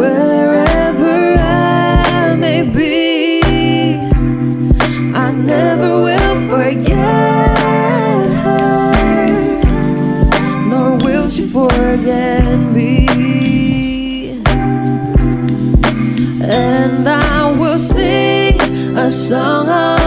Wherever I may be, I never will forget her, nor will she forget me. And I will sing a song of